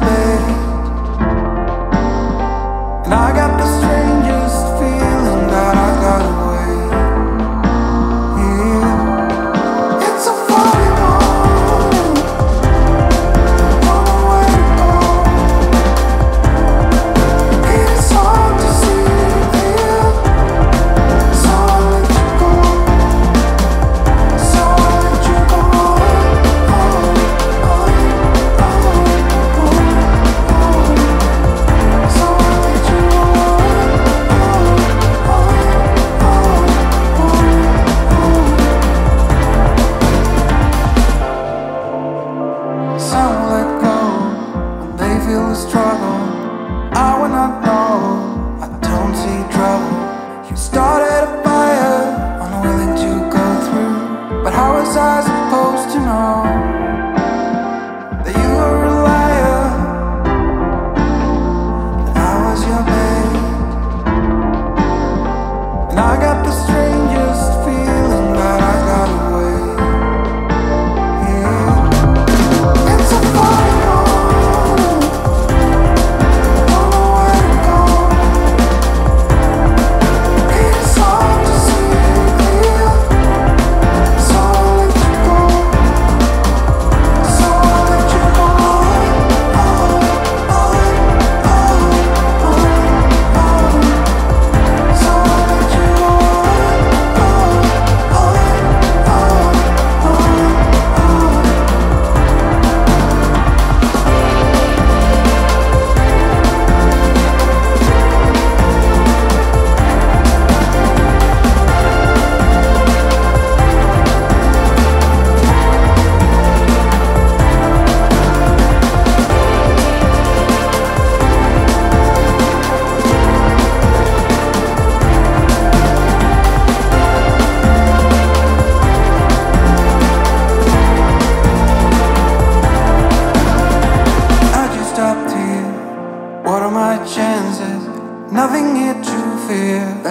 Baby.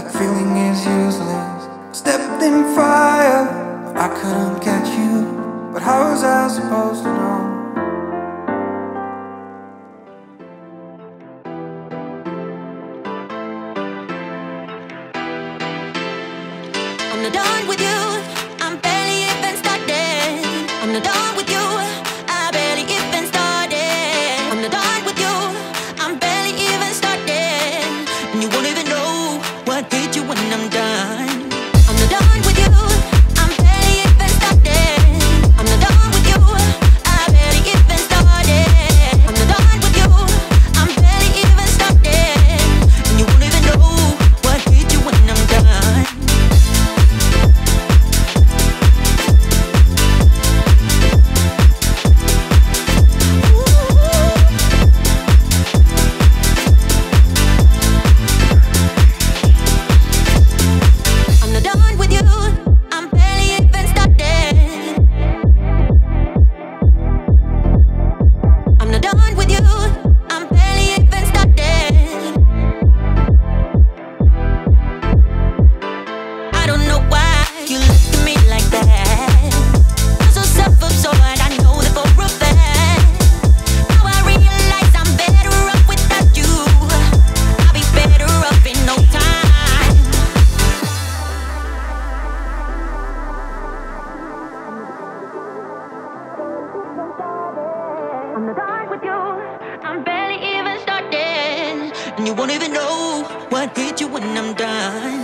That feeling is useless. Stepped in fire, I couldn't catch you. But how was I supposed to know? I'm not done with you. and you won't even know what hit you when I'm done.